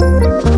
了。